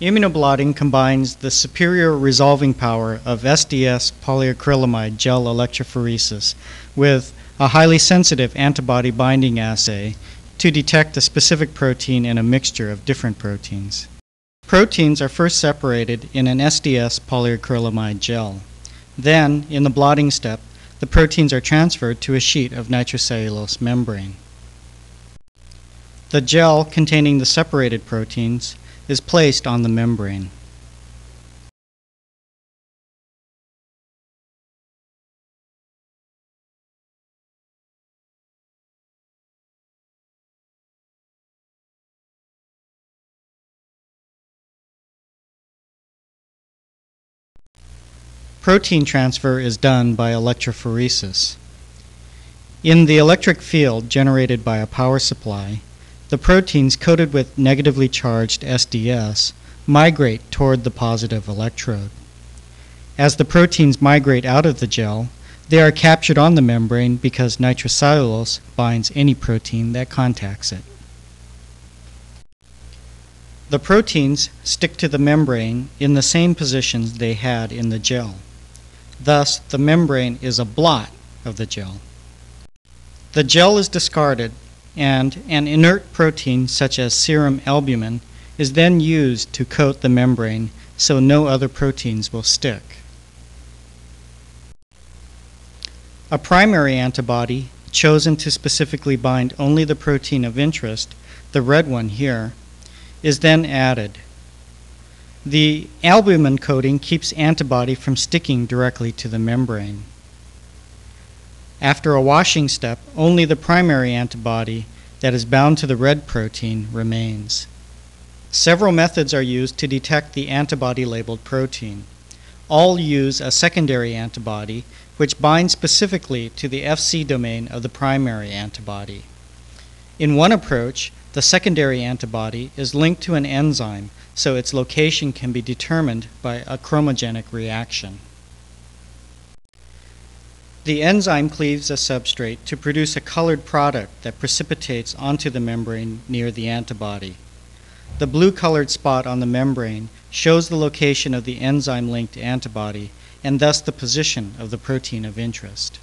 Immunoblotting combines the superior resolving power of SDS polyacrylamide gel electrophoresis with a highly sensitive antibody binding assay to detect a specific protein in a mixture of different proteins. Proteins are first separated in an SDS polyacrylamide gel. Then, in the blotting step, the proteins are transferred to a sheet of nitrocellulose membrane. The gel containing the separated proteins is placed on the membrane. Protein transfer is done by electrophoresis. In the electric field generated by a power supply, the proteins coated with negatively charged SDS migrate toward the positive electrode. As the proteins migrate out of the gel, they are captured on the membrane because nitrocellulose binds any protein that contacts it. The proteins stick to the membrane in the same positions they had in the gel. Thus, the membrane is a blot of the gel. The gel is discarded and an inert protein such as serum albumin is then used to coat the membrane so no other proteins will stick. A primary antibody chosen to specifically bind only the protein of interest, the red one here, is then added. The albumin coating keeps antibody from sticking directly to the membrane. After a washing step, only the primary antibody that is bound to the red protein remains. Several methods are used to detect the antibody labeled protein. All use a secondary antibody which binds specifically to the Fc domain of the primary antibody. In one approach, the secondary antibody is linked to an enzyme so its location can be determined by a chromogenic reaction. The enzyme cleaves a substrate to produce a colored product that precipitates onto the membrane near the antibody. The blue colored spot on the membrane shows the location of the enzyme linked antibody and thus the position of the protein of interest.